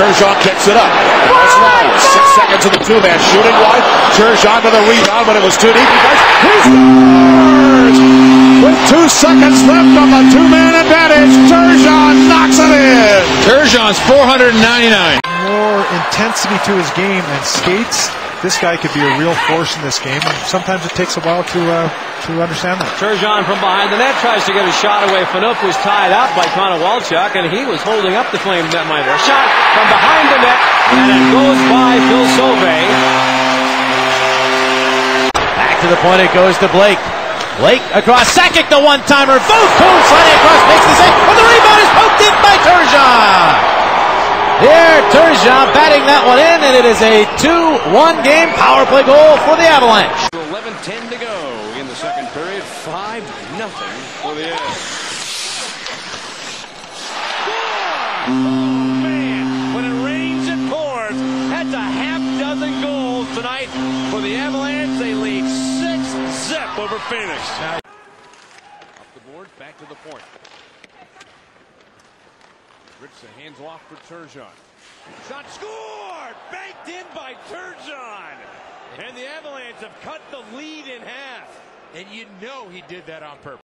Turgeon kicks it up. That's wide. Six seconds of the two-man shooting wide. Turgeon with a rebound, but it was too deep. He does. He scores! With two seconds left on the two-man advantage, Turgeon knocks it in. Turgeon's 499. More intensity to his game and skates. This guy could be a real force in this game, and sometimes it takes a while to uh, to understand that. Turgeon from behind the net tries to get a shot away. Phaneuf was tied up by Konowalchuk, and he was holding up the Flame netminder. A shot from behind the net, and it goes by Phil Sauve. Back to the point it goes to Blake. Blake across second, the one-timer. Boom, boom, sliding across, makes the save. But the rebound is poked in by Turgeon. Here, Turgeon batting that one in, and it is a 2-1 game power play goal for the Avalanche. 11-10 to go in the second period. 5 nothing for the Avs. Oh, man. When it rains, it pours. That's a half dozen goals tonight for the Avalanche. They lead 6-zip over Phoenix. Up the board, back to the point. Ritza hands off for Turgeon. Shot scored! Banked in by Turgeon. And the Avalanche have cut the lead in half. And you know he did that on purpose.